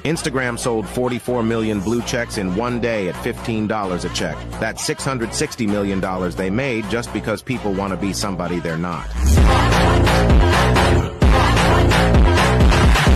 Instagram sold 44 million blue checks in one day at $15 a check. That's $660 million they made just because people want to be somebody they're not.